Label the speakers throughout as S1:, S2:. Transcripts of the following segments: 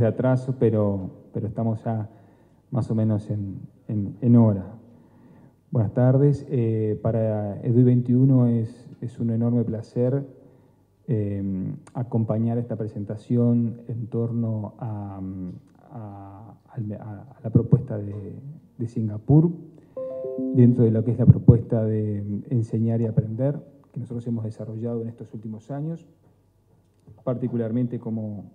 S1: de atraso, pero, pero estamos ya más o menos en, hora. Buenas tardes. Eh, para EDUI 21 es, es, un enorme placer eh, acompañar esta presentación en torno a, la propuesta de, de Singapur, dentro de lo que es la propuesta de enseñar y aprender, que nosotros hemos desarrollado en estos últimos años particularmente como,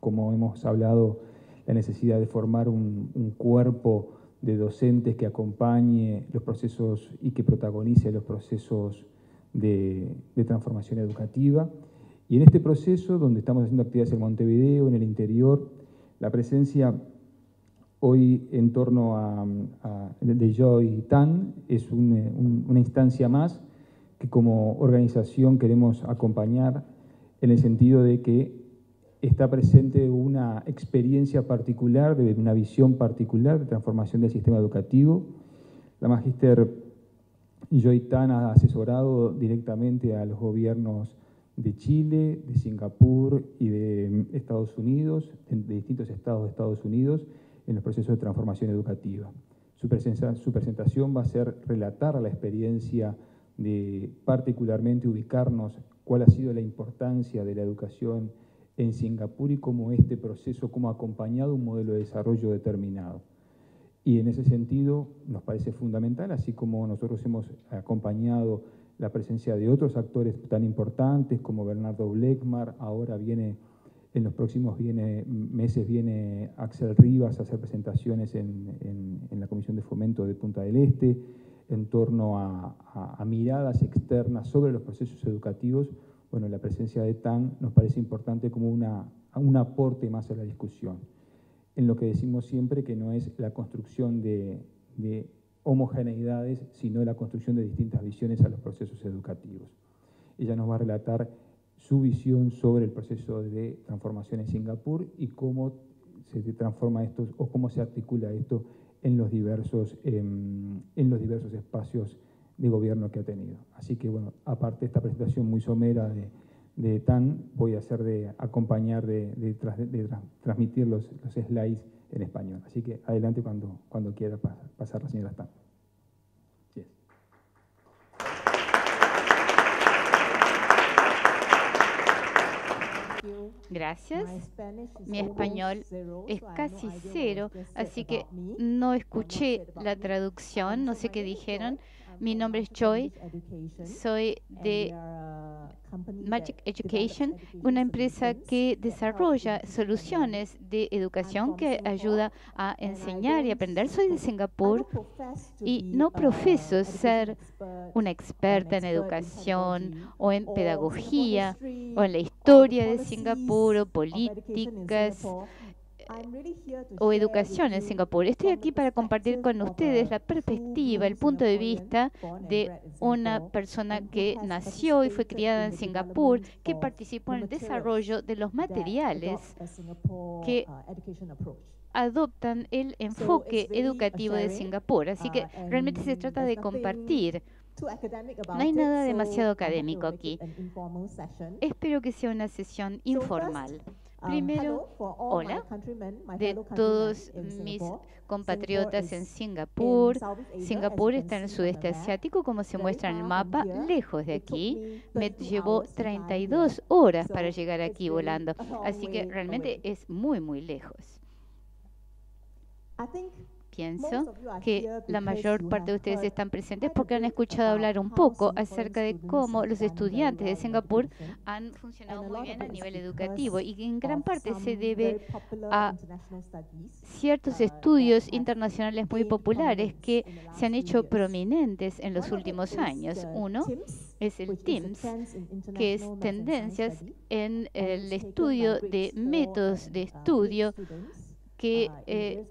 S1: como hemos hablado, la necesidad de formar un, cuerpo de docentes que acompañe los procesos y que protagonice los procesos de, transformación educativa. Y en este proceso, donde estamos haciendo actividades en Montevideo, en el interior, la presencia hoy en torno a, de Joy Tan es una instancia más que como organización queremos acompañar en el sentido de que está presente una experiencia particular, una visión particular de transformación del sistema educativo. La magíster Joy Tan ha asesorado directamente a los gobiernos de Chile, de Singapur y de Estados Unidos, de distintos estados de Estados Unidos, en los procesos de transformación educativa. Su, su presentación va a ser relatar la experiencia de particularmente ubicarnos cuál ha sido la importancia de la educación en Singapur y cómo este proceso, cómo ha acompañado un modelo de desarrollo determinado. Y en ese sentido nos parece fundamental, así como nosotros hemos acompañado la presencia de otros actores tan importantes como Bernardo Bleckmar, ahora viene, en los próximos meses viene Axel Rivas a hacer presentaciones en, en la Comisión de Fomento de Punta del Este, en torno a, miradas externas sobre los procesos educativos, bueno, la presencia de TAN nos parece importante como una, un aporte más a la discusión. En lo que decimos siempre que no es la construcción de, de homogeneidades, sino la construcción de distintas visiones a los procesos educativos. Ella nos va a relatar su visión sobre el proceso de transformación en Singapur y cómo se transforma esto o cómo se articula esto en los diversos, em, en los diversos espacios de gobierno que ha tenido. Así que, bueno, aparte de esta presentación muy somera de, de TAN, voy a hacer de acompañar, de, de, transmitir los, los, slides en español. Así que adelante cuando, cuando quiera pasar la señora TAN.
S2: Gracias. Mi español es casi cero, así que no escuché la traducción, no sé qué dijeron. Mi nombre es Joy, soy de Magic Education, una empresa que desarrolla soluciones de educación que ayuda a enseñar y aprender. Soy de Singapur y no profeso ser una experta en educación o en pedagogía o en la historia de Singapur o políticas o educación en Singapur. Estoy aquí para compartir con ustedes la perspectiva, el punto de vista de una persona que nació y fue criada en Singapur, que participó en el desarrollo de los materiales que adoptan el enfoque educativo de Singapur. Así que realmente se trata de compartir. No hay nada demasiado académico aquí. Espero que sea una sesión informal. Um, Primero, hola de todos mis compatriotas en Singapur. Singapur está en el sudeste asiático, como se muestra en el mapa, lejos de aquí. Me llevó 32 horas para llegar aquí volando, así que realmente es muy, muy lejos pienso que la mayor parte de ustedes están presentes porque han escuchado hablar un poco acerca de cómo los estudiantes de Singapur han funcionado muy bien a nivel educativo y en gran parte se debe a ciertos estudios internacionales muy populares que se han hecho prominentes en los últimos años. Uno es el TIMS, que es tendencias en el estudio de métodos de estudio que ah, eh,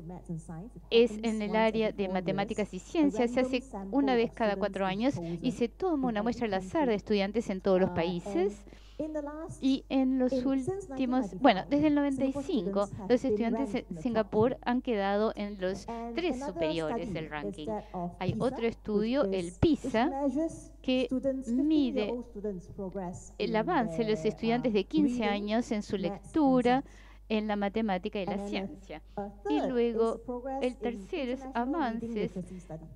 S2: es en el área de matemáticas y ciencias. Se hace una vez cada cuatro años y se toma una muestra al azar de estudiantes en todos los ah, países. Y en los últimos, bueno, desde el 95, los estudiantes de Singapur han quedado en los tres superiores del ranking. Hay otro estudio, el PISA, que mide el avance de los estudiantes de 15 años en su lectura, en la matemática y la ciencia. Y luego el tercero es avances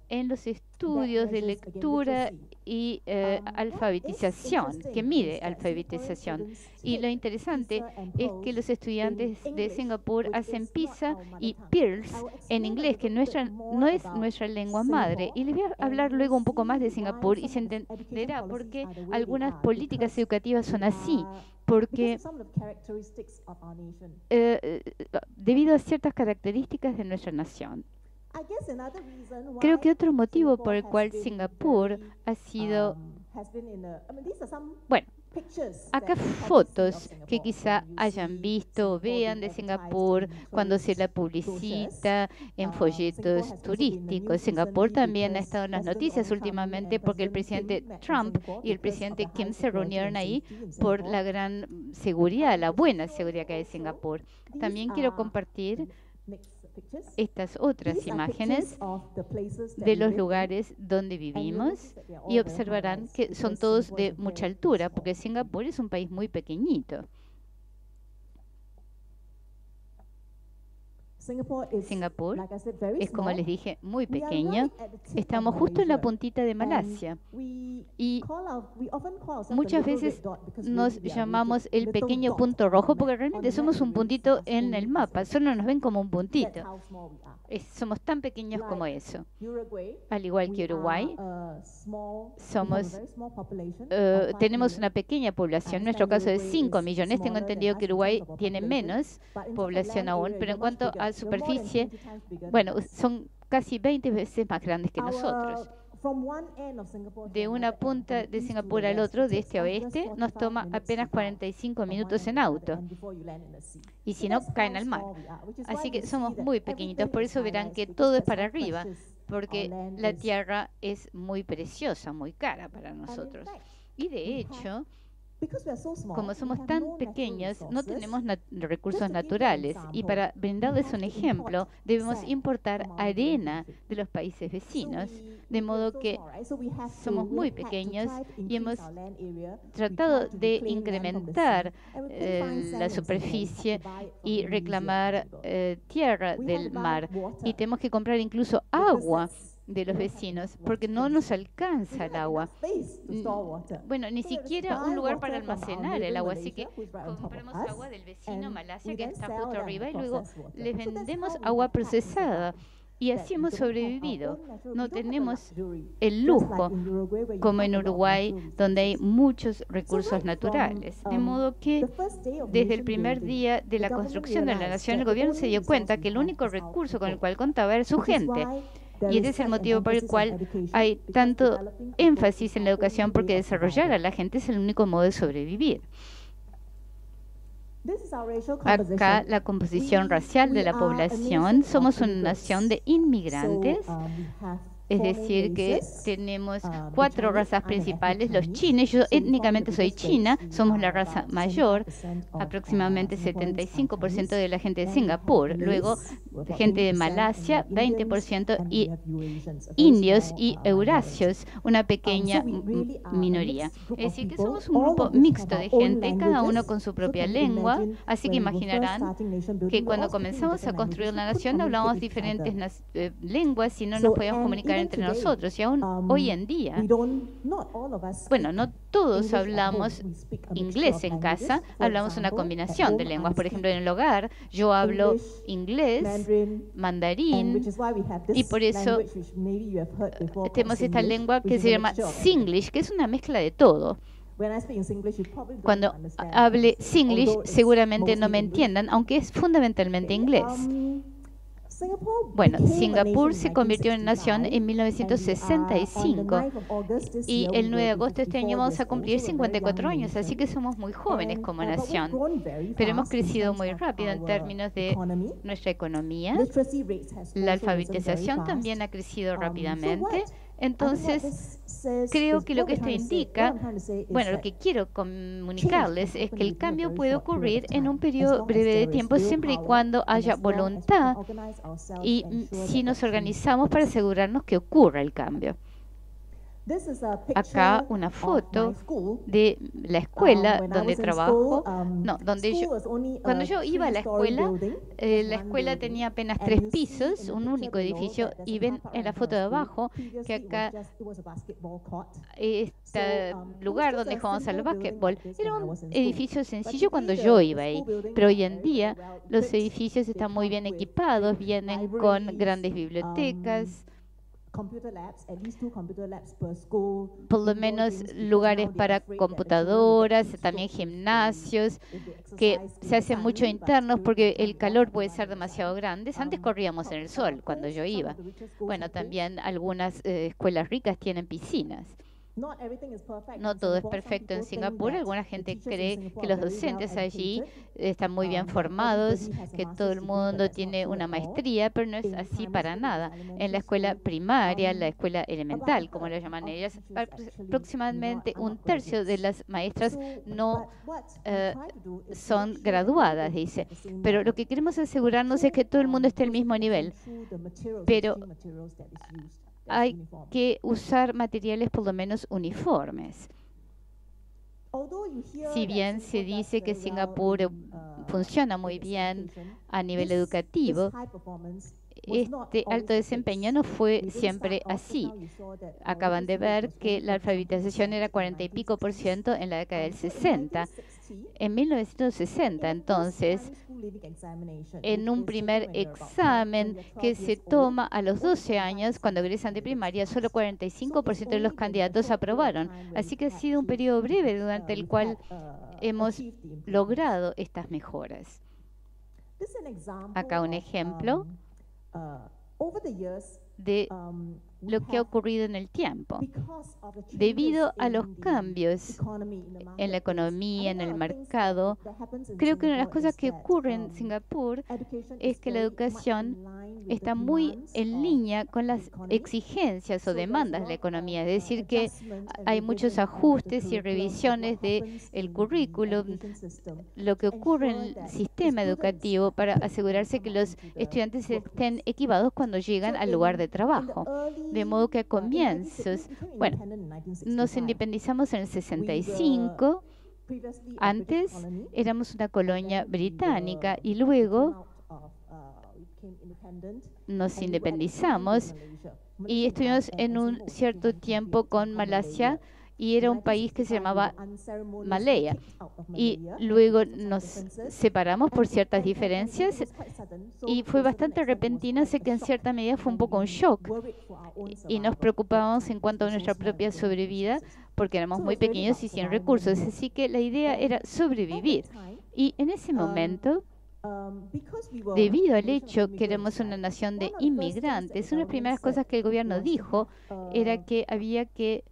S2: en los estudios de lectura y eh, alfabetización, que mide alfabetización. Y lo interesante es que los estudiantes de Singapur hacen PISA y PIRLS en inglés, que nuestra, no es nuestra lengua madre. Y les voy a hablar luego un poco más de Singapur y se entenderá por qué algunas políticas educativas son así porque eh, eh, debido a ciertas características de nuestra nación. Creo que otro motivo por el cual Singapur ha sido, um, bueno, Acá fotos que quizá hayan visto o vean de Singapur cuando se la publicita en uh, folletos turísticos. Singapur también ha estado en las noticias últimamente porque el presidente Trump y el presidente Kim se reunieron ahí por la gran seguridad, la buena seguridad que hay en Singapur. También quiero compartir estas otras imágenes de los lugares donde vivimos y observarán que son todos de mucha altura, porque Singapur es un país muy pequeñito. Singapur es, como les dije, muy pequeño. Estamos justo en la puntita de Malasia. Y muchas veces nos llamamos el pequeño punto rojo porque realmente somos un puntito en el mapa. Solo nos ven como un puntito. somos tan pequeños como eso. Al igual que Uruguay, somos, eh, tenemos una pequeña población. En nuestro caso es 5 millones. Tengo entendido que Uruguay tiene menos población aún, pero en cuanto a superficie, bueno, son casi 20 veces más grandes que nosotros. De una punta de Singapur al otro, de este a oeste, nos toma apenas 45 minutos en auto. Y si no, caen al mar. Así que somos muy pequeñitos, por eso verán que todo es para arriba, porque la tierra es muy preciosa, muy cara para nosotros. Y de hecho, como somos tan pequeños, no tenemos recursos naturales. Y para brindarles un ejemplo, debemos importar arena de los países vecinos, de modo que somos muy pequeños y hemos tratado de incrementar eh, la superficie y reclamar eh, tierra del mar. Y tenemos que comprar incluso agua de los vecinos, porque no nos alcanza el agua. Bueno, ni siquiera un lugar para almacenar el agua, así que compramos agua del vecino Malasia que está justo arriba y luego les vendemos agua procesada. Y así hemos sobrevivido. No tenemos el lujo como en Uruguay, donde hay muchos recursos naturales. De modo que desde el primer día de la construcción de la nación, el gobierno se dio cuenta que el único recurso con el cual contaba era su gente. Y ese es el motivo por el cual hay tanto énfasis en la educación, porque desarrollar a la gente es el único modo de sobrevivir. Acá la composición racial de la población. Somos una nación de inmigrantes. Um, es decir, que tenemos ah, cuatro razas principales, los chinos, yo étnicamente soy china, somos la raza mayor, aproximadamente 75% de la gente de Singapur, luego gente de Malasia, 20% y indios y eurasios, una pequeña minoría. Es decir, que somos un grupo mixto de gente, cada uno con su propia lengua, así que imaginarán que cuando comenzamos a construir la nación hablábamos diferentes eh, lenguas y no nos podíamos comunicar entre nosotros y aún um, hoy en día, bueno, no todos hablamos inglés en casa, hablamos una combinación de lenguas. Por ejemplo, en el hogar yo hablo inglés, mandarín, y por eso tenemos esta lengua que se llama Singlish, que es una mezcla de todo. Cuando hable Singlish seguramente no me entiendan, aunque es fundamentalmente inglés. Um, bueno, Singapur se convirtió en nación en 1965 y el 9 de agosto de este año vamos a cumplir 54 años, así que somos muy jóvenes como nación, pero hemos crecido muy rápido en términos de nuestra economía. La alfabetización también ha crecido rápidamente.
S3: Entonces, creo que lo que esto indica, bueno, lo que quiero comunicarles es que el cambio puede ocurrir en un periodo breve de tiempo siempre y cuando haya voluntad y si nos organizamos para asegurarnos que ocurra el cambio. Acá una foto de la escuela donde trabajo. No, donde yo, cuando yo iba a la escuela, eh, la escuela tenía apenas tres pisos, un único edificio, y ven en la foto de abajo que acá este lugar donde jugamos al básquetbol era un edificio sencillo cuando yo iba ahí, pero hoy en día los edificios están muy bien equipados, vienen con grandes bibliotecas por lo menos lugares para computadoras, también gimnasios, que se hacen mucho internos porque el calor puede ser demasiado grande. Antes um, corríamos en el sol cuando yo iba. Bueno, también algunas eh, escuelas ricas tienen piscinas. No todo es perfecto en Singapur. Alguna gente cree que los docentes allí están muy bien um, formados, que todo el mundo tiene una maestría, pero no es así para nada. En la escuela primaria, la um, escuela elemental, como lo llaman ellas, aproximadamente un tercio de las maestras no eh, son graduadas, dice. Pero lo que queremos asegurarnos es que todo el mundo esté al mismo nivel. Pero hay que usar materiales por lo menos uniformes. Si bien se dice que Singapur uh, funciona muy bien a nivel educativo, este alto desempeño no fue siempre así. Acaban de ver que la alfabetización era 40 y pico por ciento en la década del 60. En 1960, entonces, en un primer examen que se toma a los 12 años, cuando egresan de primaria, solo 45% de los candidatos aprobaron. Así que ha sido un periodo breve durante el cual hemos logrado estas mejoras. Acá un ejemplo Uh, over the years, they um, lo que ha ocurrido en el tiempo. Debido a los cambios en la economía, en el mercado, creo que una de las cosas que ocurren en Singapur es que la educación está muy en línea con las exigencias o demandas de la economía. Es decir, que hay muchos ajustes y revisiones del currículum, lo que ocurre en el sistema educativo para asegurarse que los estudiantes estén equipados cuando llegan al lugar de trabajo. De modo que a comienzos, bueno, nos independizamos en el 65, antes éramos una colonia británica y luego nos independizamos y estuvimos en un cierto tiempo con Malasia y era un país que se llamaba Malaya. Y luego nos separamos por ciertas diferencias y fue bastante repentino, sé que en cierta medida fue un poco un shock y nos preocupábamos en cuanto a nuestra propia sobrevida porque éramos muy pequeños y sin recursos, así que la idea era sobrevivir. Y en ese momento Debido al hecho que éramos una nación de inmigrantes, una de las primeras cosas que el gobierno dijo era que había que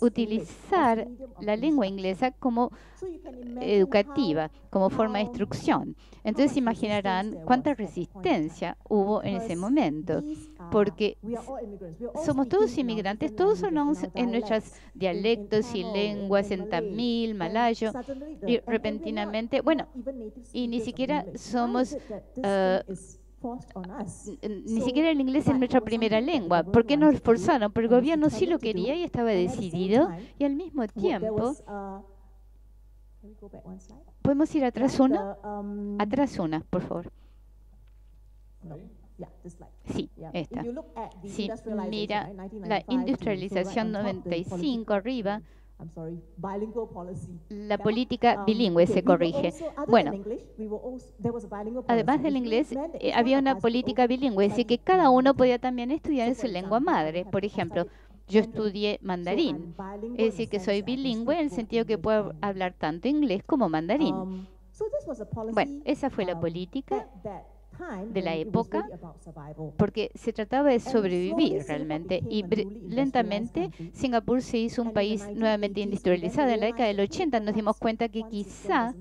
S3: utilizar la lengua inglesa como educativa, como forma de instrucción. Entonces imaginarán cuánta resistencia hubo en ese momento, porque somos todos inmigrantes, todos hablamos en nuestros dialectos y lenguas, en tamil, malayo, y repentinamente, bueno, y ni siquiera somos ni siquiera el inglés es nuestra primera lengua. ¿Por qué nos forzaron? Porque el gobierno sí lo quería y estaba decidido. Y al mismo tiempo... ¿Podemos ir atrás una? Atrás una, por favor. Sí, esta. Sí, mira, la industrialización 95 arriba la política bilingüe se corrige. Bueno, además del inglés, eh, había una política bilingüe, es decir, que cada uno podía también estudiar en su lengua madre. Por ejemplo, yo estudié mandarín, es decir, que soy bilingüe en el sentido que puedo hablar tanto inglés como mandarín. Um, bueno, esa fue la um, política de la época, porque se trataba de sobrevivir realmente y lentamente Singapur se hizo un país nuevamente industrializado. En la década del 80 nos dimos cuenta que quizá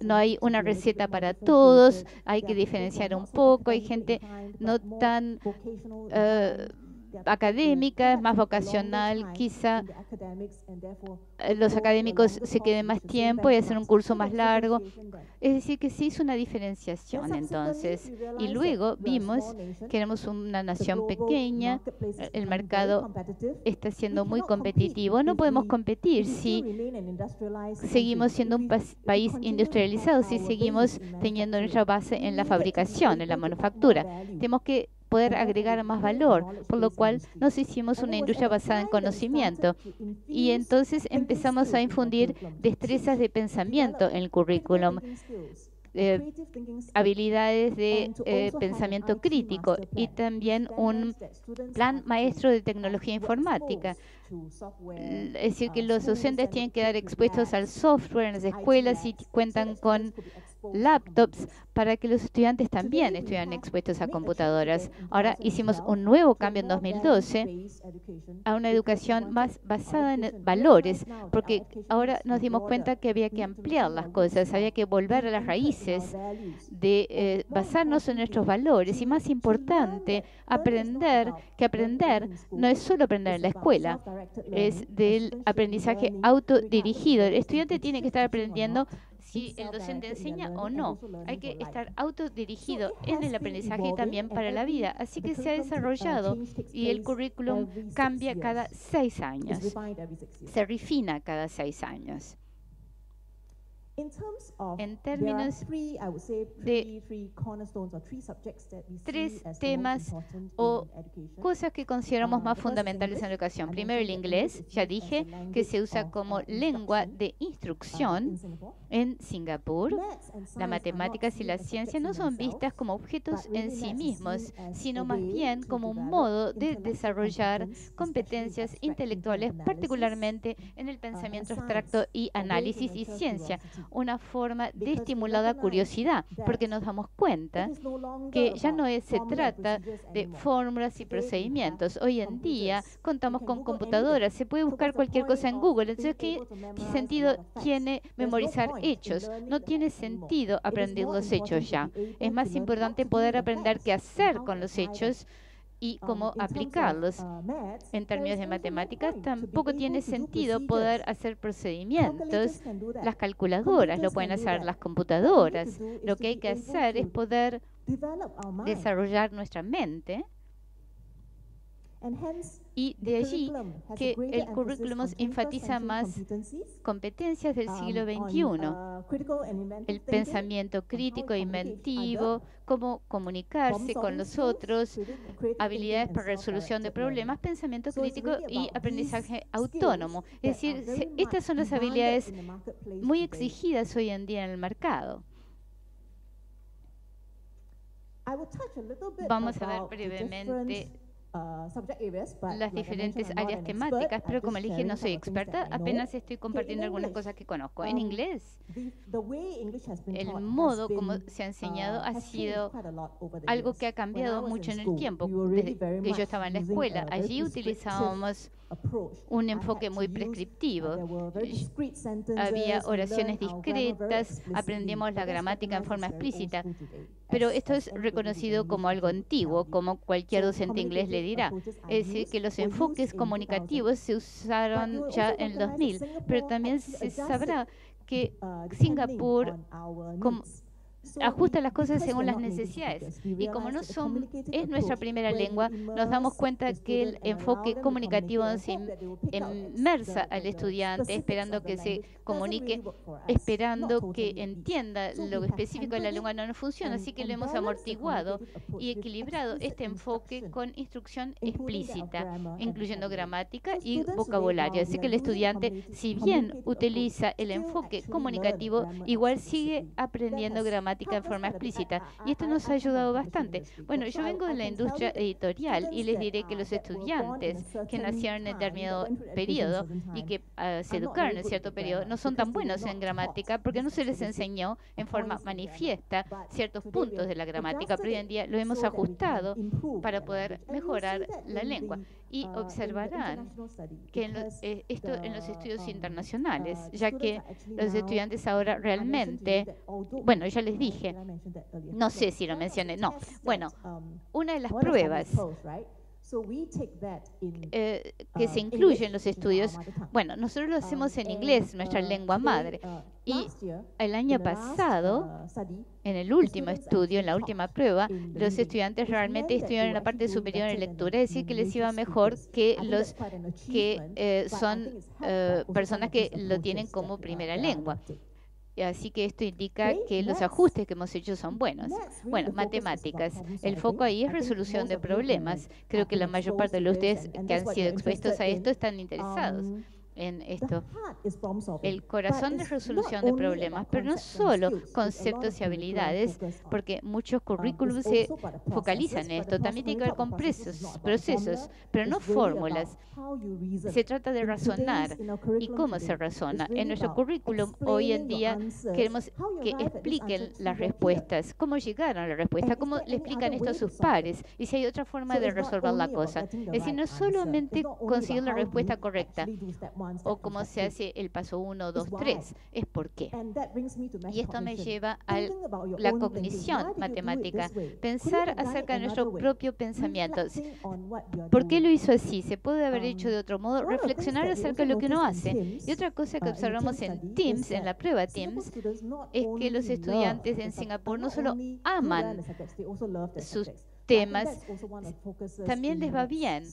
S2: no hay una receta para todos, hay que diferenciar un poco, hay gente no tan académica, es más vocacional, quizá eh, los académicos se queden más tiempo y hacen un curso más largo. Es decir, que se hizo una diferenciación entonces. Y luego vimos que éramos una nación pequeña, el mercado está siendo muy competitivo. No podemos competir si seguimos siendo un país industrializado, si seguimos teniendo nuestra base en la fabricación, en la manufactura. Tenemos que poder agregar más valor, por lo cual nos hicimos una industria basada en conocimiento. Y entonces empezamos a infundir destrezas de pensamiento en el currículum. Eh, habilidades de eh, pensamiento crítico y también un plan maestro de tecnología informática. Es decir, que los docentes tienen que dar expuestos al software en las escuelas y cuentan con laptops para que los estudiantes también estuvieran expuestos a computadoras. Ahora hicimos un nuevo cambio en 2012 a una educación más basada en valores, porque ahora nos dimos cuenta que había que ampliar las cosas, había que volver a las raíces de eh, basarnos en nuestros valores y más importante, aprender que aprender no es solo aprender en la escuela, es del aprendizaje autodirigido. El estudiante tiene que estar aprendiendo si el docente enseña o no. Hay que estar autodirigido en el aprendizaje también para la vida. Así que se ha desarrollado y el currículum cambia cada seis años. Se refina cada seis años. En términos de tres temas o cosas que consideramos uh, más fundamentales en la educación. Primero, el inglés, ya dije, que se usa como lengua de uh, instrucción en Singapur. Las matemáticas y la ciencia no son vistas como objetos en sí mismos, sino más bien como un modo de desarrollar competencias intelectuales, particularmente en el uh, pensamiento abstracto y análisis y ciencia una forma de estimulada curiosidad, porque nos damos cuenta que ya no se trata de fórmulas y procedimientos. Hoy en día contamos con computadoras, se puede buscar cualquier cosa en Google. Entonces, ¿qué sentido tiene memorizar hechos? No tiene sentido aprender los hechos ya. Es más importante poder aprender qué hacer con los hechos y um, cómo aplicarlos. Uh, en términos de matemáticas, tampoco tiene sentido poder hacer procedimientos. Las calculadoras lo pueden hacer las computadoras. Lo que hay que hacer es poder desarrollar nuestra mente y de allí que el currículum enfatiza más competencias del siglo XXI, um, uh, el pensamiento crítico e inventivo, cómo comunicarse con los otros, habilidades para resolución de problemas, pensamiento crítico y aprendizaje autónomo. Es decir, estas son las habilidades muy exigidas hoy en día en el mercado. Vamos a ver brevemente las diferentes áreas temáticas, pero como le dije, no soy experta, apenas estoy compartiendo algunas cosas que conozco. En um, inglés, el modo como se ha enseñado uh, ha sido algo que ha cambiado mucho en el tiempo. Desde que yo estaba en la escuela, allí utilizábamos un enfoque muy prescriptivo. Había oraciones discretas, aprendimos la gramática en forma explícita. Pero esto es reconocido como algo antiguo, como cualquier docente inglés le dirá. Es decir, que los enfoques comunicativos se usaron ya en el 2000, pero también se sabrá que Singapur, como ajusta las cosas según las necesidades. Y como no son, es nuestra primera lengua, nos damos cuenta que el enfoque comunicativo se inmersa al estudiante, esperando que se comunique, esperando que entienda lo específico de la lengua no, no funciona. Así que lo hemos amortiguado y equilibrado este enfoque con instrucción explícita, incluyendo gramática y vocabulario. Así que el estudiante, si bien utiliza el enfoque comunicativo, igual sigue aprendiendo gramática en forma explícita. Y esto nos ha ayudado bastante. Bueno, yo vengo de la industria editorial y les diré que los estudiantes que nacieron en determinado periodo y que ah, se educaron en cierto periodo no son tan buenos en gramática porque no se les enseñó en forma manifiesta ciertos puntos de la gramática, pero hoy en día lo hemos ajustado para poder mejorar la lengua.
S3: Y uh, observarán que en eh, esto en los estudios um, internacionales, uh, ya que los estudiantes ahora realmente, bueno, ya les dije, no sé si lo mencioné, no, bueno, um, una de las pruebas eh, que se uh, incluye en los estudios, bueno, nosotros lo hacemos en inglés, nuestra lengua madre, y el año pasado, en el último estudio, en la última prueba, los estudiantes realmente estudiaron en la parte superior en lectura, es decir, que les iba mejor que los que eh, son eh, personas que lo tienen como primera lengua. Así que esto indica que los ajustes que hemos hecho son buenos. Bueno, matemáticas. El foco ahí es resolución de problemas. Creo que la mayor parte de ustedes que han sido expuestos a esto están interesados en esto. El corazón de resolución de problemas, pero no solo conceptos y habilidades, porque muchos um, currículums se focalizan en esto. También tiene que ver con procesos, procesos pero no fórmulas. Se trata de razonar y cómo se razona. En nuestro currículum hoy en día queremos que expliquen las respuestas, cómo llegaron a la respuesta, cómo le explican esto a sus pares y si hay otra forma de resolver la cosa. Es decir, no solamente conseguir la respuesta correcta, o cómo se hace el paso 1, 2, 3, es por qué. Y esto me lleva a la cognición matemática, pensar acerca de nuestro propio pensamiento. ¿Por qué lo hizo así? ¿Se puede haber hecho de otro modo? Reflexionar acerca de lo que uno hace. Y otra cosa que observamos en Teams, en la prueba Teams, es que los estudiantes en Singapur no solo aman sus temas, también les va bien.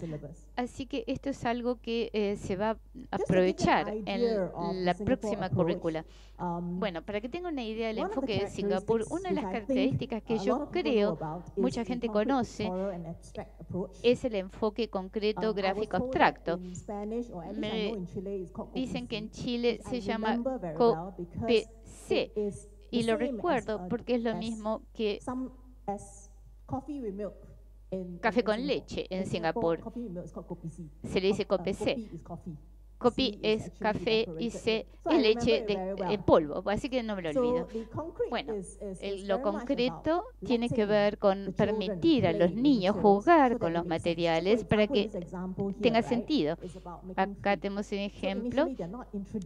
S3: Así que esto es algo que eh, se va a aprovechar en la próxima currícula. Um, bueno, para que tengan una idea del enfoque de Singapur, una de las características que yo creo mucha gente conoce es el enfoque concreto um, gráfico abstracto. Me dicen que en Chile se llama COPC y lo recuerdo porque es lo mismo que Café con leche en Singapur. Se le dice COPC. Copi es café y C es leche de, en polvo, así que no me lo olvido. Bueno, lo concreto tiene que ver con permitir a los niños jugar con los materiales para que tenga sentido. Acá tenemos un ejemplo.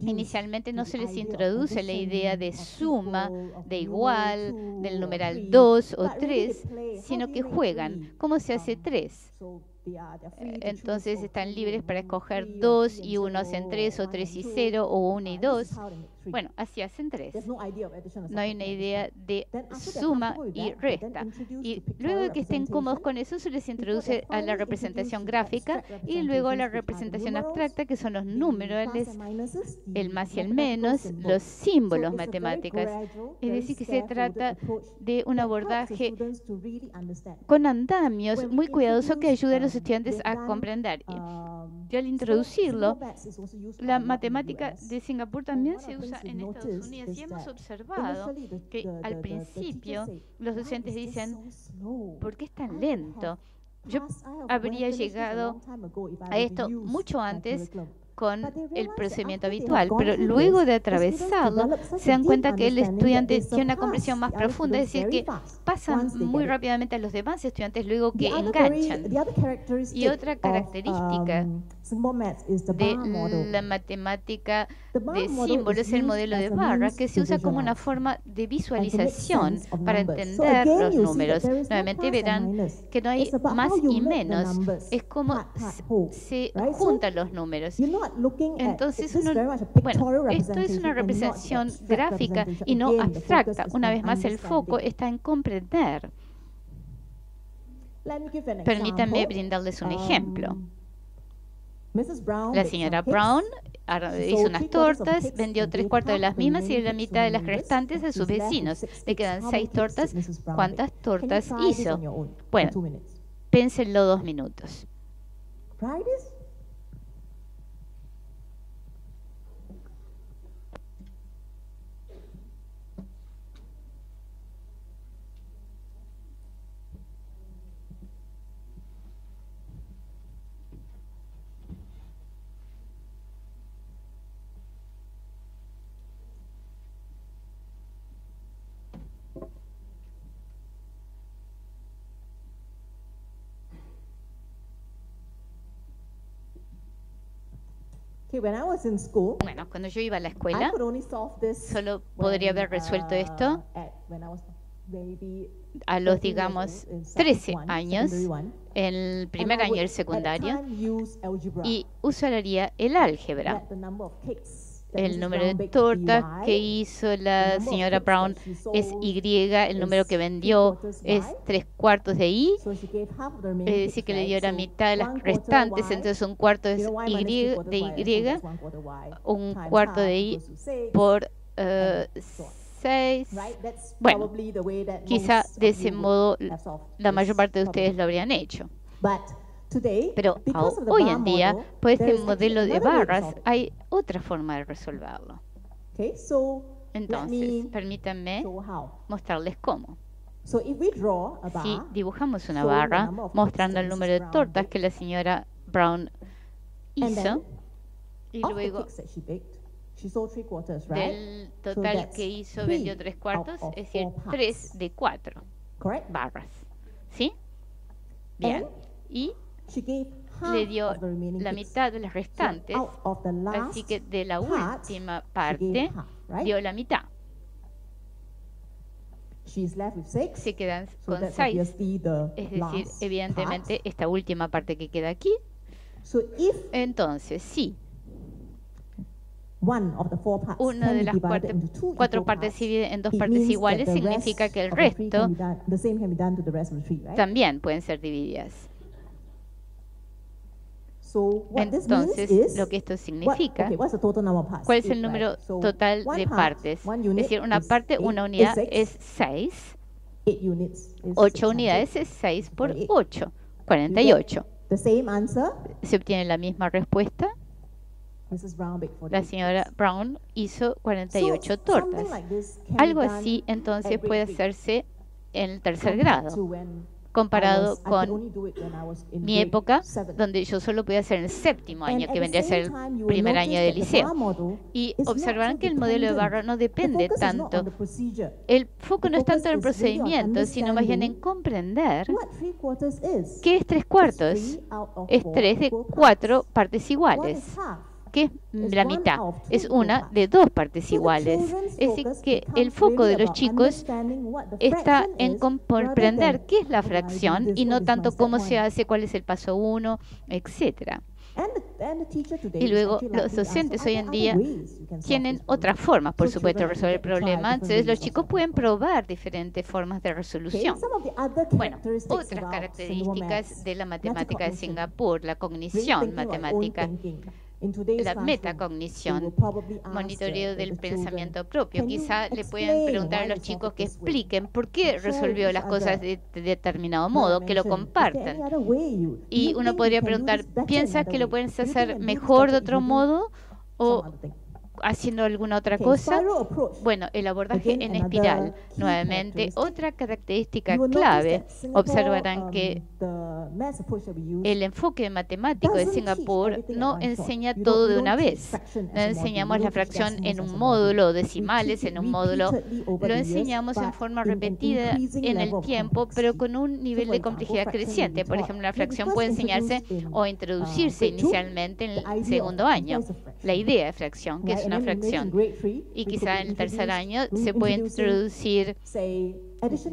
S3: Inicialmente no se les introduce la idea de suma, de igual, del numeral 2 o 3, sino que juegan. ¿Cómo se hace 3? Eh, entonces están libres para escoger dos y uno hacen tres o tres y cero o uno y dos. Bueno, así hacen tres. No hay una idea de suma y resta. Y luego de que estén cómodos con eso, se les introduce a la representación gráfica y luego a la representación abstracta, que son los números, el más y el menos, los símbolos matemáticos. Es decir, que se trata de un abordaje con andamios muy cuidadoso que ayude a los estudiantes a comprender. Y al introducirlo, la matemática de Singapur también se usa en Estados Unidos y hemos observado que al principio los docentes dicen, ¿por qué es tan lento? Yo habría llegado a esto mucho antes con el procedimiento habitual, pero luego de atravesarlo se dan cuenta que el estudiante tiene una comprensión más profunda, es decir, que pasan muy rápidamente a los demás estudiantes luego que enganchan. Y otra característica de la matemática de símbolos es el modelo de barra, que se usa como una forma de visualización para entender los números. Nuevamente verán que no hay más y menos, es como se juntan los números. Entonces, bueno, esto es una representación gráfica y no abstracta. Una vez más, el foco está en comprender. Permítanme brindarles un ejemplo.
S4: Um,
S3: la señora Brown hizo unas tortas, vendió tres cuartos de las mismas y la mitad de las restantes a sus vecinos. Le quedan seis tortas. ¿Cuántas tortas hizo? Bueno, pénsenlo dos minutos. Bueno, cuando yo iba a la escuela, solo podría haber resuelto esto a los, digamos, 13 años, el primer año del secundario, y usaría el álgebra el número de tortas que hizo la señora Brown es Y, el número que vendió es tres cuartos de Y, es decir, que le dio la mitad de las restantes, entonces un cuarto es y, de Y, un cuarto de Y por uh, seis. Bueno, quizá de ese modo la mayor parte de ustedes lo habrían hecho. Pero hoy en día, por este modelo de barras, hay otra forma de resolverlo. Entonces, permítanme mostrarles cómo. Si dibujamos una barra mostrando el número de tortas que la señora Brown hizo, y luego del total que hizo vendió tres cuartos, es decir, tres de cuatro barras. ¿Sí? Bien. Y le dio la mitad de las restantes, así que de la última parte dio la mitad. Se quedan con seis, es decir, evidentemente esta última parte que queda aquí. Entonces, sí, una de las cuatro partes se divide en dos partes iguales, significa que el resto también pueden ser divididas. Entonces, lo que esto significa, ¿cuál es el número total de partes? Es decir, una parte, una unidad es 6. 8 unidades es 6 por 8, 48. ¿Se obtiene la misma respuesta? La señora Brown hizo 48 tortas. Algo así entonces puede hacerse en el tercer grado comparado con mi época, donde yo solo podía hacer el séptimo año, que vendría a ser el primer año de liceo. Y observarán que el modelo de barra no depende tanto. El foco no es tanto en el procedimiento, sino más bien en comprender qué es tres cuartos. Es tres de cuatro partes iguales que es la mitad, es una de dos partes iguales. Es decir, que el foco de los chicos está en comprender qué es la fracción y no tanto cómo se hace, cuál es el paso uno, etcétera. Y luego los docentes hoy en día tienen otras formas, por supuesto, de resolver el problema. Entonces los chicos pueden probar diferentes formas de resolución. Bueno, otras características de la matemática de Singapur, la cognición matemática la metacognición, monitoreo del pensamiento propio. Quizá le pueden preguntar a los chicos que expliquen por qué resolvió las cosas de, determinado modo, que lo compartan. Y uno podría preguntar, ¿piensas que lo pueden hacer mejor de otro modo? o haciendo alguna otra cosa? Bueno, el abordaje en espiral, nuevamente, otra característica clave. Observarán que el enfoque matemático de Singapur no enseña todo de una vez. No enseñamos la fracción en un módulo, decimales en un módulo. Lo enseñamos en forma repetida en el tiempo, pero con un nivel de complejidad creciente. Por ejemplo, la fracción puede enseñarse o introducirse inicialmente en el segundo año. La idea de fracción, que es una fracción. Y quizá en el tercer año se puede introducir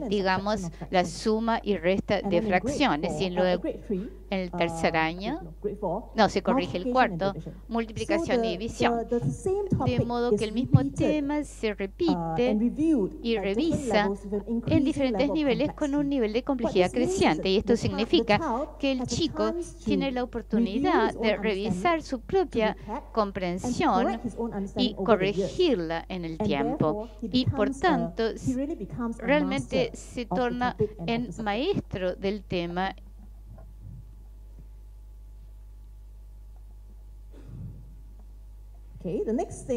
S3: digamos, la suma y resta de fracciones. Y luego, el tercer uh, año, no, se corrige el cuarto, multiplicación y división. De modo que el mismo tema se repite uh, y revisa en diferentes niveles con un nivel de complejidad creciente. Y esto significa que el chico tiene la oportunidad de revisar su propia comprensión y corregirla en el tiempo. Y por tanto, realmente se torna en maestro del tema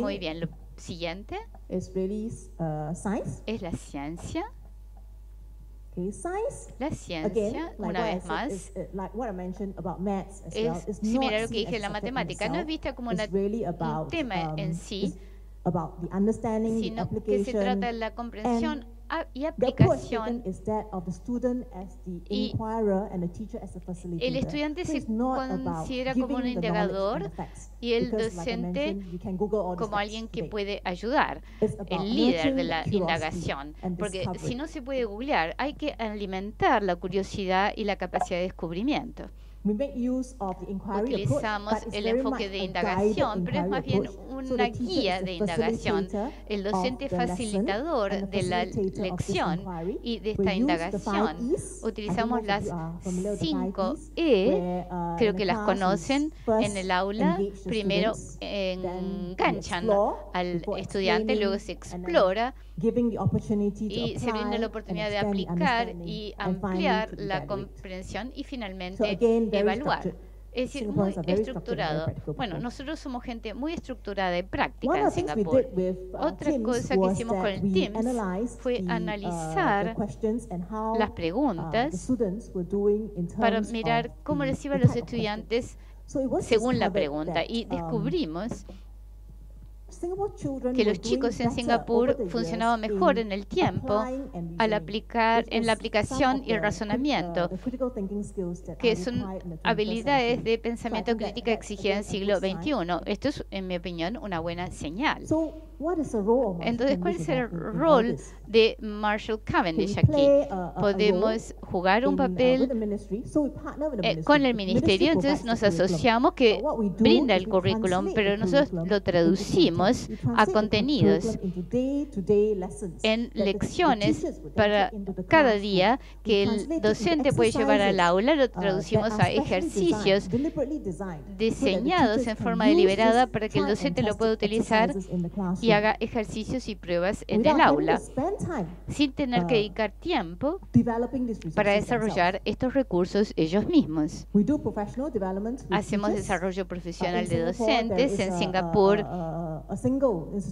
S3: Muy bien, lo siguiente uh, es la ciencia. La ciencia, una vez más, es similar a lo que dije en la matemática. No es vista como un tema en um, sí, sino que se trata de la comprensión
S2: y aplicación. Y el estudiante se considera como un indagador y el docente como alguien que puede ayudar, el líder de la indagación. Porque si no se puede googlear, hay que alimentar la curiosidad y la capacidad de descubrimiento. Utilizamos el enfoque de indagación, pero es más bien una guía de indagación. El docente facilitador de la lección y de esta indagación. Utilizamos las 5 E, uh, creo que las conocen en el aula. Primero enganchan al estudiante, luego se explora y se brinda la oportunidad de aplicar y ampliar la comprensión y finalmente evaluar. Es decir, muy estructurado. Bueno, nosotros somos gente muy estructurada y práctica en Singapur. Uh, Otra cosa que hicimos con el Teams fue uh, analizar las uh, preguntas para mirar cómo les iba a los estudiantes según la pregunta y um, descubrimos que los chicos en Singapur funcionaban mejor en el tiempo al aplicar en la aplicación y el razonamiento, que son habilidades de pensamiento crítica exigidas en el siglo XXI. Esto es, en mi opinión, una buena señal. Entonces, ¿cuál es el rol de Marshall Cavendish aquí? Podemos jugar un uh, papel eh, con el ministerio, entonces nos asociamos que brinda el currículum, pero nosotros lo traducimos a contenidos en lecciones para cada día que el docente puede llevar al aula, lo uh, traducimos a ejercicios diseñados en forma deliberada para que el docente lo pueda utilizar y haga ejercicios y pruebas en el aula, sin tener que uh, dedicar tiempo para desarrollar estos recursos ellos mismos. Hacemos desarrollo profesional de docentes. En Singapur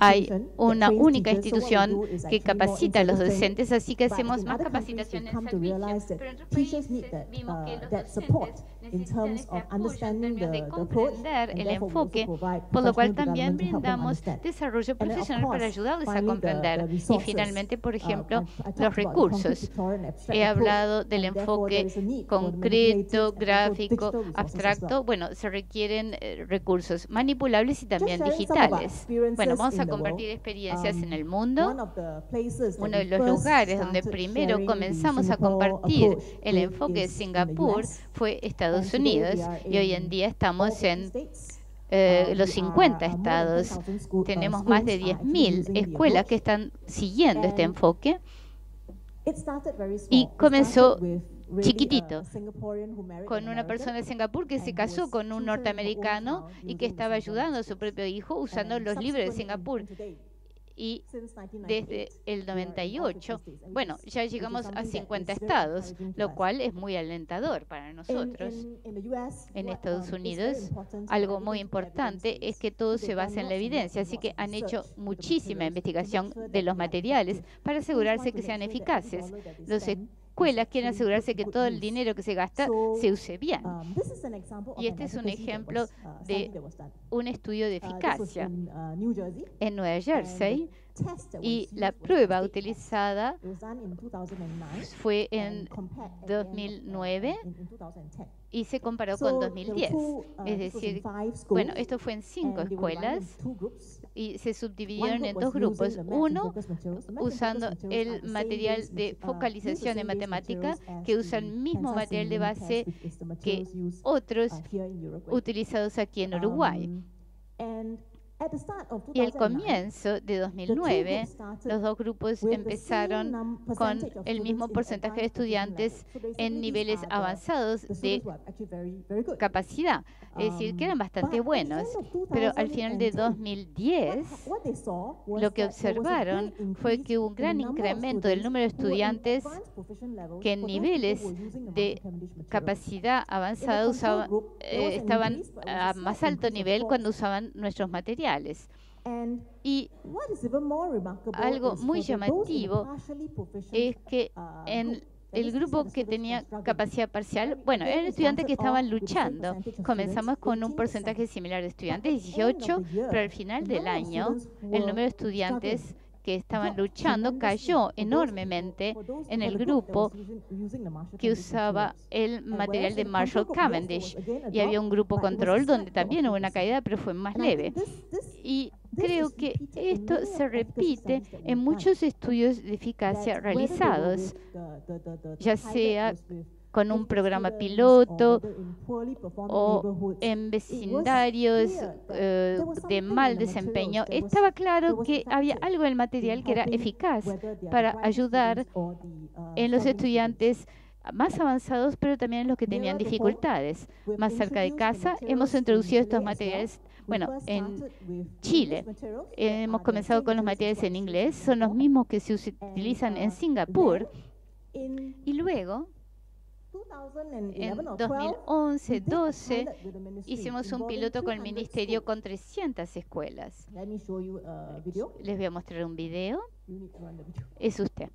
S2: hay una única institución que capacita a los docentes, así que hacemos más capacitación en servicios. Pero en otros países vimos que los docentes de comprender el enfoque, por lo cual también brindamos desarrollo profesional para ayudarles a comprender. Y finalmente, por uh, ejemplo, los recursos. He hablado del enfoque concreto, gráfico, abstracto. Bueno, se requieren eh, recursos manipulables y también digitales. Bueno, vamos a compartir experiencias en el um, mundo. Uno de los lugares donde primero comenzamos a compartir el enfoque de Singapur fue Estados Unidos y hoy en día estamos en eh, los 50 estados. Tenemos más de 10.000 escuelas que están siguiendo este enfoque. Y comenzó chiquitito, con una persona de Singapur que se casó con un norteamericano y que estaba ayudando a su propio hijo usando los libros de Singapur y desde el 98, bueno, ya llegamos a 50 estados, lo cual es muy alentador para nosotros. En Estados um, Unidos, algo muy importante es que todo se basa en la evidencia, así que han hecho muchísima investigación de los materiales para asegurarse que sean eficaces. Los escuelas quieren asegurarse que todo el dinero que se gasta se use bien. Um, y este es un ejemplo uh, de un estudio de uh, eficacia uh, en Nueva Jersey. y la prueba utilizada fue en 2009 y se comparó con 2010. Es decir, bueno, esto fue en cinco escuelas y se subdividieron en dos grupos. Uno usando el material de focalización en matemática, que usa el mismo material de base que otros utilizados aquí en Uruguay. Y al comienzo de 2009, los dos grupos empezaron con el mismo porcentaje de estudiantes en niveles avanzados de capacidad, es decir, que eran um, bastante buenos. Pero al final de 2010, lo que observaron fue que hubo un gran incremento del número de estudiantes que en niveles de capacidad avanzada usaban, eh, estaban a más alto nivel cuando usaban nuestros materiales. Y algo muy llamativo es que uh, en el grupo que tenía capacidad parcial, bueno, eran estudiantes que estaban luchando. Comenzamos con un porcentaje similar de estudiantes, 18, pero al final del año el número de estudiantes que estaban luchando cayó enormemente en el grupo que usaba el material de Marshall Cavendish. Y había un grupo control donde también hubo una caída, pero fue más leve. Y creo que esto se repite en muchos estudios de eficacia realizados, ya sea con un programa piloto o en vecindarios eh, de mal desempeño, estaba claro que había algo en el material que era eficaz para ayudar en los estudiantes más avanzados, pero también en los que tenían dificultades. Más cerca de casa, hemos introducido estos materiales. Bueno, en Chile hemos comenzado con los materiales en inglés, son los mismos que se utilizan en Singapur. Y luego en 2011-12 hicimos un piloto con el ministerio con 300 escuelas. Les voy a mostrar un video. Es usted.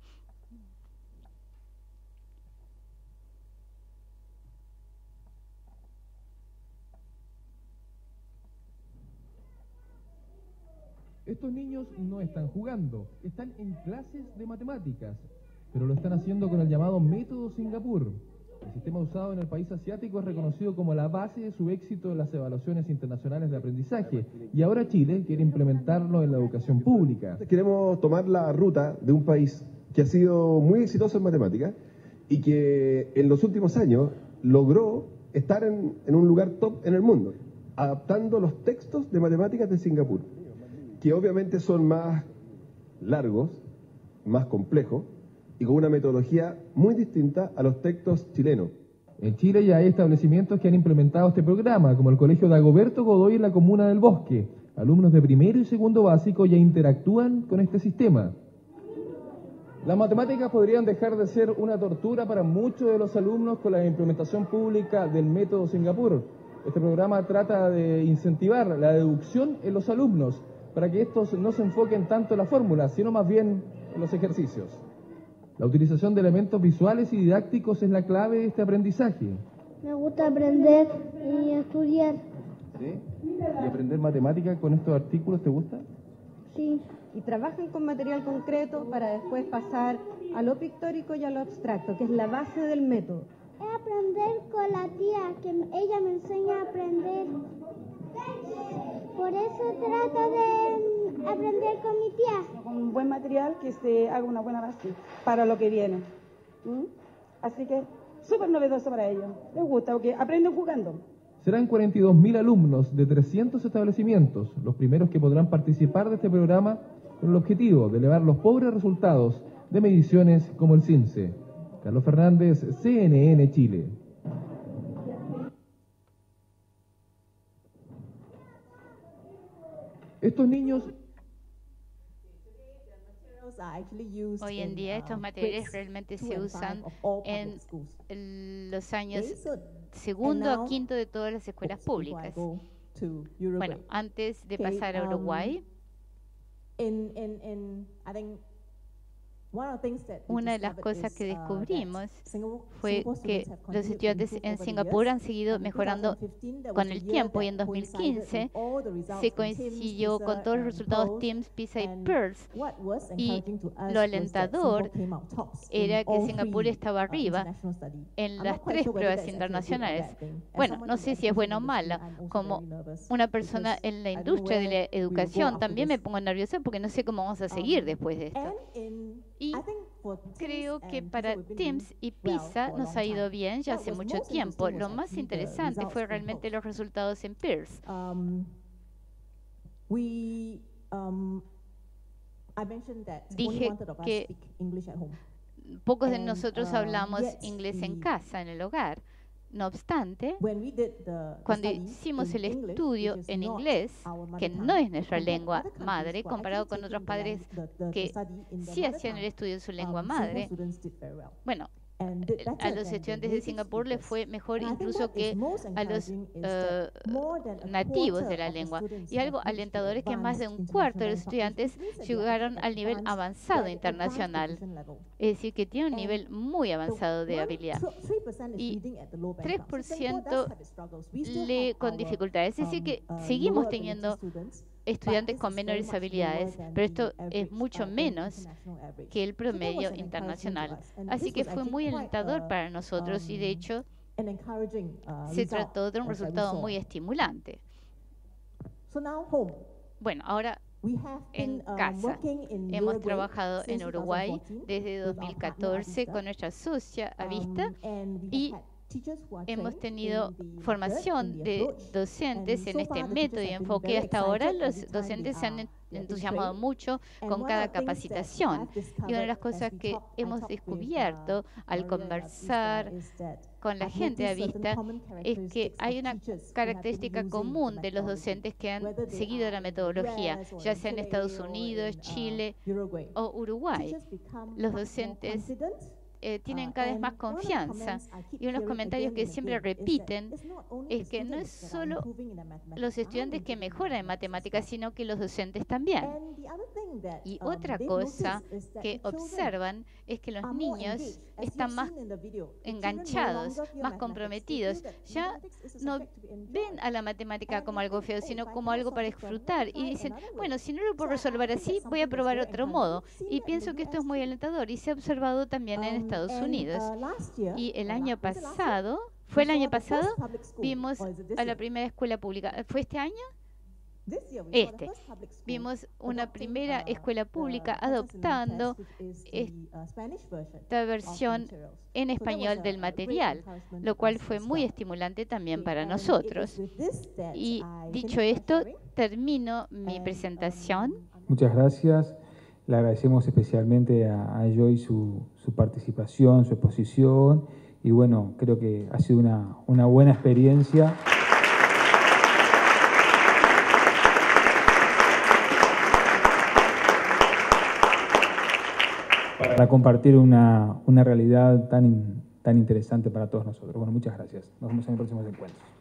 S4: Estos niños no están jugando, están en clases de matemáticas, pero lo están haciendo con el llamado método Singapur. El sistema usado en el país asiático es reconocido como la base de su éxito en las evaluaciones internacionales de aprendizaje y ahora Chile quiere implementarlo en la educación pública.
S5: Queremos tomar la ruta de un país que ha sido muy exitoso en matemáticas y que en los últimos años logró estar en, un lugar top en el mundo, adaptando los textos de matemáticas de Singapur, que obviamente son más largos, más complejos, y con una metodología muy distinta a los textos chilenos.
S4: En Chile ya hay establecimientos que han implementado este programa, como el Colegio Dagoberto Godoy en la Comuna del Bosque. Alumnos de primero y segundo básico ya interactúan con este sistema. Las matemáticas podrían dejar de ser una tortura para muchos de los alumnos con la implementación pública del método Singapur. Este programa trata de incentivar la deducción en los alumnos para que estos no se enfoquen tanto en la fórmula, sino más bien en los ejercicios. La utilización de elementos visuales y didácticos es la clave de este aprendizaje.
S6: Me gusta aprender y estudiar.
S4: ¿Sí? ¿Y aprender matemáticas con estos artículos te gusta?
S6: Sí.
S7: Y trabajan con material concreto para después pasar a lo pictórico y a lo abstracto, que es la base del método.
S6: Es aprender con la tía, que ella me enseña a aprender. Por eso trato de aprender con mi tía.
S7: Con un buen material que se haga una buena base para lo que viene. ¿Mm? Así que súper novedoso para ellos. Les gusta porque aprenden jugando.
S4: Serán 42.000 alumnos de 300 establecimientos, los primeros que podrán participar de este programa con el objetivo de elevar los pobres resultados de mediciones como el CINCE. Carlos Fernández, CNN Chile. Estos niños
S2: Hoy en día estos materiales realmente se usan en los años segundo a quinto de todas las escuelas públicas. Bueno, antes de pasar a Uruguay, una de las cosas que descubrimos fue que los estudiantes en Singapur han seguido mejorando con el tiempo y en 2015 se coincidió con todos los resultados TIMSS, PISA y PEARS y lo alentador era que Singapur estaba arriba en las tres pruebas internacionales. Bueno, no sé si es bueno o mala. Como una persona en la industria de la educación también me pongo nerviosa porque no sé cómo vamos a seguir después de esto. Y creo que para TIMS y PISA nos ha ido bien ya hace mucho tiempo. Lo más interesante fue realmente los resultados en PEARS. Dije que pocos de nosotros hablamos inglés en casa, en el hogar. No obstante, cuando hicimos el estudio en inglés, que no es nuestra lengua madre, comparado con otros padres que sí hacían el estudio en su lengua madre, bueno, a los estudiantes de Singapur les fue mejor incluso que a los nativos de la lengua. Y algo alentador es que más de un cuarto de los estudiantes llegaron al nivel avanzado internacional. Es decir, que tienen un nivel muy avanzado de habilidad. Y 3% lee con dificultades. Es decir, que seguimos teniendo
S3: estudiantes con menores habilidades, pero esto es mucho menos que el promedio internacional. Así que fue muy alentador para nosotros y de hecho se trató de un resultado muy estimulante. Bueno, ahora en casa. Hemos trabajado en Uruguay desde 2014 con nuestra socia Avista y Hemos tenido formación de docentes en este método y enfoque. Hasta ahora los docentes se han entusiasmado mucho con cada capacitación. Y una de las cosas que hemos descubierto al conversar con la gente a vista es que hay una característica común de los docentes que han seguido la metodología, ya sea en Estados Unidos, Chile o Uruguay. Los docentes eh, tienen cada vez más confianza. Y unos comentarios que siempre repiten es que no es solo los estudiantes que mejoran en matemáticas, sino que los docentes también. Y otra cosa que observan es que los niños están más enganchados, más comprometidos. Ya no ven a la matemática como algo feo, sino como algo para disfrutar. Y dicen, bueno, si no lo puedo resolver así, voy a probar otro modo. Y pienso que esto es muy alentador y se ha observado también en Estados Unidos. Y el año pasado, ¿fue el año pasado? Vimos a la primera escuela pública. ¿Fue este año? Este. Vimos una primera escuela pública adoptando esta versión en español del material, lo cual fue muy estimulante también para nosotros. Y dicho esto, termino mi presentación.
S1: Muchas gracias. Le agradecemos especialmente a, Joy su, participación, su exposición y bueno, creo que ha sido una, una buena experiencia. para compartir una, una realidad tan, tan interesante para todos nosotros. Bueno, muchas gracias. Nos vemos en el próximo encuentro.